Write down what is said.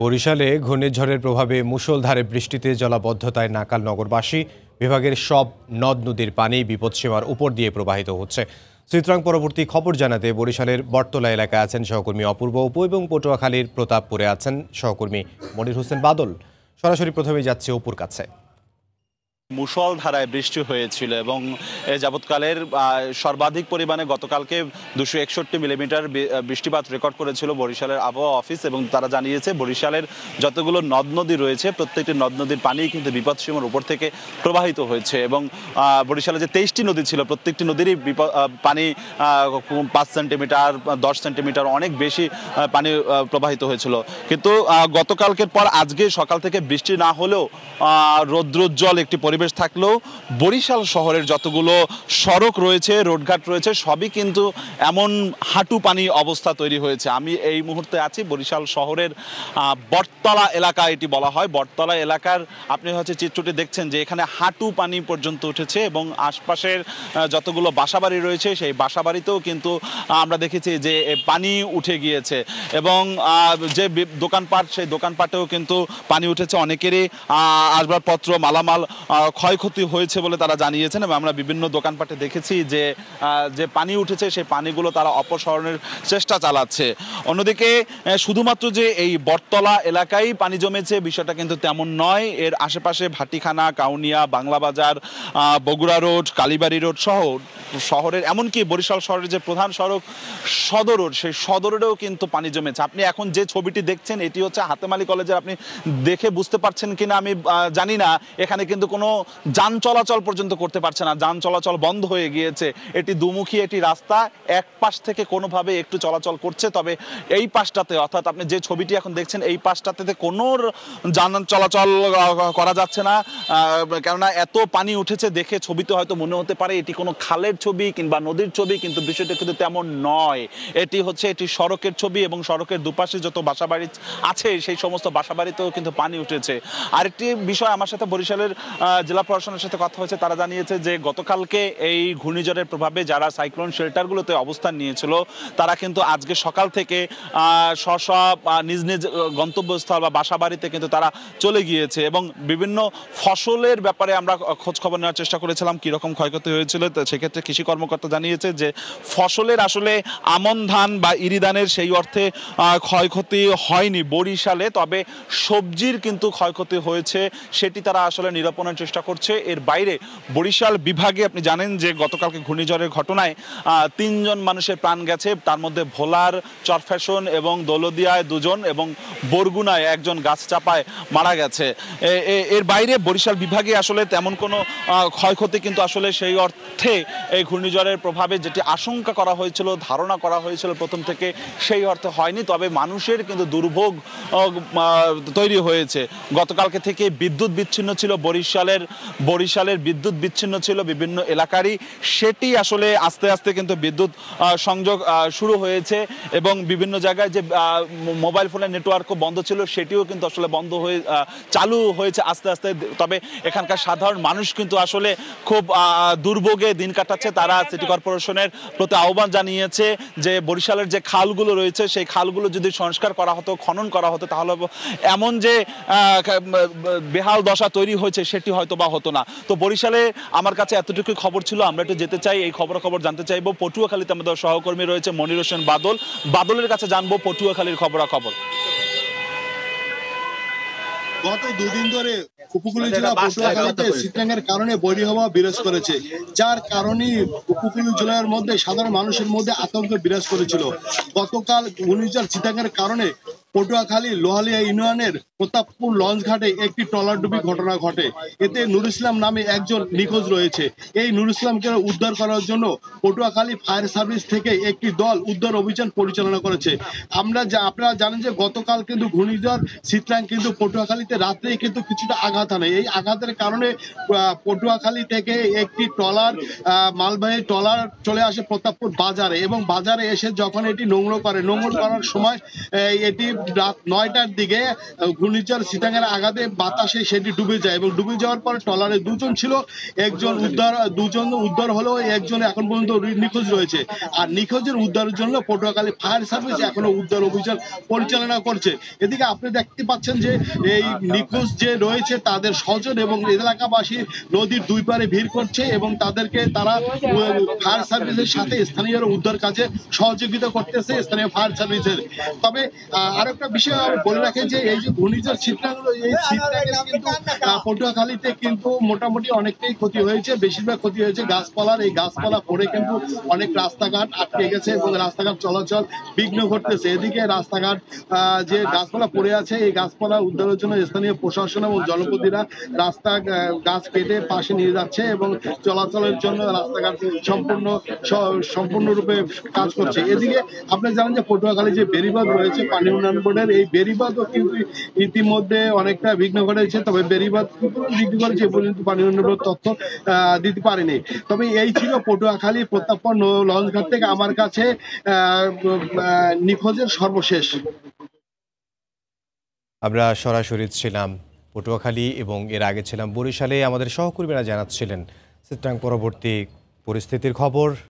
বরিশালে ঘূর্ণিঝড়ের প্রভাবে মুষলধারে বৃষ্টিতে জলাবদ্ধতায় নাকাল নগরবাসী। বিভাগের সব নদ নদীর পানি বিপদসীমার উপর দিয়ে প্রবাহিত হচ্ছে। চিত্রাং পরবর্তী খবর জানাতে বরিশালের বটতলা এলাকায় আছেন সহকর্মী অপূর্ব উপ এবং পটুয়াখালীর প্রতাপপুরে আছেন সহকর্মী মনির হোসেন বাদল। সরাসরি প্রথমে যাচ্ছে অপুর কাছে। মুষল ধারায় বৃষ্টি হয়েছিল এবং যাবৎকালের সর্বাধিক পরিমাণে গতকালকে দুশো একষট্টি মিলিমিটার বৃষ্টিপাত রেকর্ড করেছিল বরিশালের আবহাওয়া অফিস এবং তারা জানিয়েছে বরিশালের যতগুলো নদ নদী রয়েছে, প্রত্যেকটি নদ নদীর পানি কিন্তু বিপদসীমার উপর থেকে প্রবাহিত হয়েছে এবং বরিশালে যে তেইশটি নদী ছিল, প্রত্যেকটি নদীরই বিপদ পানি পাঁচ সেন্টিমিটার, দশ সেন্টিমিটার অনেক বেশি পানি প্রবাহিত হয়েছিল। কিন্তু গতকালকের পর আজকে সকাল থেকে বৃষ্টি না হলেও রৌদ্রোজ্জ্বল একটি পরিবেশ থাকলেও বরিশাল শহরের যতগুলো সড়ক রয়েছে, রোডঘাট রয়েছে, সবই কিন্তু এমন হাঁটু পানি অবস্থা তৈরি হয়েছে। আমি এই মুহূর্তে আছি বরিশাল শহরের বটতলা এলাকা এটি বলা হয়। বটতলা এলাকার আপনি হচ্ছে চিত্রটি দেখছেন যে এখানে হাঁটু পানি পর্যন্ত উঠেছে এবং আশপাশের যতগুলো বাসাবাড়ি রয়েছে সেই বাসাবাড়িতেও কিন্তু আমরা দেখেছি যে পানি উঠে গিয়েছে এবং যে দোকানপাট সেই দোকানপাটেও কিন্তু পানি উঠেছে। অনেকেরই আসবাবপত্র, মালামাল ক্ষয়ক্ষতি হয়েছে বলে তারা জানিয়েছেন এবং আমরা বিভিন্ন দোকানপাটে দেখেছি যে যে পানি উঠেছে সেই পানিগুলো তারা অপসারণের চেষ্টা চালাচ্ছে। অন্যদিকে শুধুমাত্র যে এই বটতলা এলাকায় পানি জমেছে বিষয়টা কিন্তু তেমন নয়। এর আশেপাশে ভাটিখানা, কাউনিয়া, বাংলা বাজার বগুড়া রোড, কালীবাড়ি রোড সহ শহরের, এমনকি বরিশাল শহরের যে প্রধান সড়ক, সদর রোড, সেই সদরেও কিন্তু পানি জমেছে। আপনি এখন যে ছবিটি দেখছেন, এটি হচ্ছে হাতেমালি কলেজের, আপনি দেখে বুঝতে পারছেন কিনা আমি জানি না। এখানে কিন্তু কোনো যান চলাচল পর্যন্ত করতে পারছে না। যান চলাচল বন্ধ হয়ে গিয়েছে। এটি দুমুখী এটি রাস্তা। এক পাশ থেকে কোনোভাবে একটু চলাচল করছে, তবে এই পাশটাতে, অর্থাৎ আপনি যে ছবিটি এখন দেখছেন, এই পাশটাতে কোনো যান চলাচল করা যাচ্ছে না। কেননা এত পানি উঠেছে দেখে ছবিতে হয়তো মনে হতে পারে এটি কোনো খালের ছবি কিংবা নদীর ছবি, কিন্তু বিষয়টা কিন্তু তেমন নয়। এটি হচ্ছে এটি সড়কের ছবি এবং সড়কের দুপাশে যত বাসাবাড়ি আছে, সেই সমস্ত বাসাবাড়িতেও কিন্তু পানি উঠেছে। আরেকটি বিষয় আমার সাথে বরিশালের জেলা প্রশাসনের সাথে কথা হয়েছে, তারা জানিয়েছে যে গতকালকে এই ঘূর্ণিঝড়ের প্রভাবে যারা সাইক্লোন শেল্টারগুলোতে অবস্থান নিয়েছিল, তারা কিন্তু আজকে সকাল থেকে স্ব নিজ নিজ গন্তব্যস্থল বা বাসা বাড়িতে কিন্তু তারা চলে গিয়েছে এবং বিভিন্ন ফসলের ব্যাপারে আমরা খোঁজ খবর নেওয়ার চেষ্টা করেছিলাম, কীরকম ক্ষয়ক্ষতি হয়েছিল। তো সেক্ষেত্রে কৃষি কর্মকর্তা জানিয়েছে যে ফসলের আসলে আমন ধান বা ইরি ধানের সেই অর্থে ক্ষয়ক্ষতি হয়নি বরিশালে, তবে সবজির কিন্তু ক্ষয়ক্ষতি হয়েছে, সেটি তারা আসলে নিরূপণের চেষ্টা করছে। এর বাইরে বরিশাল বিভাগে আপনি জানেন যে গতকালকে ঘূর্ণিঝড়ের ঘটনায় তিনজন মানুষের প্রাণ গেছে। তার মধ্যে ভোলার, চরফ্যাশন এবং দৌলদিয়ায় দুজন এবং বরগুনায় একজন গাছ চাপায় মারা গেছে। এর বাইরে বরিশাল বিভাগে আসলে তেমন কোনো ক্ষয়ক্ষতি কিন্তু আসলে সেই অর্থে এই ঘূর্ণিঝড়ের প্রভাবে যেটি আশঙ্কা করা হয়েছিল, ধারণা করা হয়েছিল প্রথম থেকে সেই অর্থে হয়নি। তবে মানুষের কিন্তু দুর্ভোগ তৈরি হয়েছে। গতকালকে থেকে বিদ্যুৎ বিচ্ছিন্ন ছিল বরিশালের বরিশালের বিদ্যুৎ বিচ্ছিন্ন ছিল বিভিন্ন এলাকারই, সেটি আসলে আস্তে আস্তে কিন্তু বিদ্যুৎ সংযোগ শুরু হয়েছে এবং বিভিন্ন জায়গায় যে মোবাইল ফোনের নেটওয়ার্কও বন্ধ ছিল সেটিও কিন্তু আসলে বন্ধ হয়ে চালু হয়েছে আস্তে আস্তে। তবে এখানকার সাধারণ মানুষ কিন্তু আসলে খুব দুর্ভোগে দিন কাটাচ্ছে। তারা সিটি কর্পোরেশনের প্রতি আহ্বান জানিয়েছে যে, বরিশালের যে খালগুলো রয়েছে, সেই খালগুলো যদি সংস্কার করা হতো, খনন করা হতো, তাহলে এমন যে বেহাল দশা তৈরি হয়েছে, সেটি হয়তো বা হতো না। তো বরিশালে আমার কাছে এতটুকু খবর ছিল আমরা একটু যেতে চাই এই খবর খবর জানতে চাইব। পটুয়াখালীতে আমাদের সহকর্মী রয়েছে মনির হোসেন বাদল। বাদলের কাছে জানব পটুয়াখালীর খবরাখবর। গত দুদিন ধরে উপকূলীয় জেলা পটুয়াখালীতে শীতলাঙ্গের কারণে বৈরী হওয়া বিরাজ করেছে যার কারণে উপকূলীয় জেলার মধ্যে সাধারণ মানুষের মধ্যে আতঙ্ক বিরাজ করেছিল। গতকাল ঘূর্ণিঝড় শীতাঙ্গের কারণে পটুয়াখালী লোহালিয়া ইউনিয়নের প্রতাপপুর লঞ্চ ঘাটে একটি ট্রলার ডুবি ঘটনা ঘটে। এতে নুর ইসলাম নামে একজন নিখোঁজ রয়েছে। এই নুর ইসলামকে উদ্ধার করার জন্য পটুয়াখালী ফায়ার সার্ভিস থেকে একটি দল উদ্ধার অভিযান পরিচালনা করেছে। আমরা যা, আপনারা জানেন যে গতকাল কিন্তু ঘূর্ণিঝড়, শীতলাং কিন্তু পটুয়াখালীতে রাত্রেই কিন্তু কিছুটা আঘাত আনে। এই আঘাতের কারণে পটুয়াখালী থেকে একটি ট্রলার মালবাহী ট্রলার চলে আসে প্রতাপপুর বাজারে এবং বাজারে এসে যখন এটি নোংর করে, নোংর করার সময় এটি রাত নয়টার দিকে ঘূর্ণিঝড় সিটাঙ্গের আঘাতে বাতাসে সেটি ডুবে যায় এবং ডুবে যাওয়ার পর ট্রলারে দুজন ছিল, একজন উদ্ধার, দুজন উদ্ধার হলেও একজন এখন পর্যন্ত নিখোঁজ রয়েছে। আর নিখোঁজের উদ্ধারের জন্য পটুয়াখালী ফায়ার সার্ভিস এখনও উদ্ধার অভিযান পরিচালনা করছে। এদিকে আপনি দেখতে পাচ্ছেন যে এই নিখোঁজ যে রয়েছে, তাদের স্বজন এবং এলাকাবাসী নদীর দুই পারে ভিড় করছে এবং তাদেরকে তারা ফায়ার সার্ভিসের সাথে স্থানীয় উদ্ধার কাজে সহযোগিতা করতেছে স্থানীয় ফায়ার সার্ভিসের। তবে আরও একটা বিষয় আমি বলে রাখি যে এই যে ঘূর্ণিঝড় চিত্রাঙ্গ এই চিত্রাঙ্গে কিন্তু পটুয়াখালীতে কিন্তু মোটামুটি অনেকটাই ক্ষতি হয়েছে বেশিরভাগ ক্ষতি হয়েছে গাছপালার। এই গাছপালা পড়ে কিন্তু অনেক রাস্তাঘাট আটকে গেছে এবং রাস্তাঘাট চলাচল বিঘ্ন ঘটতেছে। এদিকে রাস্তাঘাট যে গাছপালা পড়ে আছে এই গাছপালা উদ্ধারের জন্য স্থানীয় প্রশাসন এবং জনপ্রতিরা রাস্তা গাছ কেটে পাশে নিয়ে যাচ্ছে এবং চলাচলের জন্য রাস্তাঘাট সম্পূর্ণ সম্পূর্ণরূপে কাজ করছে। এদিকে আপনি জানেন যে পটুয়াখালী যে বেরিবাদ রয়েছে পানি উন্নয়ন বোর্ডের এই বেরিবাদও কিন্তু ইতিমধ্যে অনেকটা বিঘ্ন ঘটেছে, তবে বেরিবাদ বিঘ্ন করেছে পর্যন্ত পানি উন্নয়ন তথ্য দিতে পারেনি। তবে এই ছিল পটুয়াখালী প্রত্যাপন লঞ্চঘাট থেকে আমার কাছে নিখোঁজের সর্বশেষ। আমরা সরাসরি ছিলাম পটুয়াখালী এবং এর আগে ছিলাম বরিশালে। আমাদের সহকর্মীরা জানাচ্ছিলেন চিত্রাং পরবর্তী পরিস্থিতির খবর।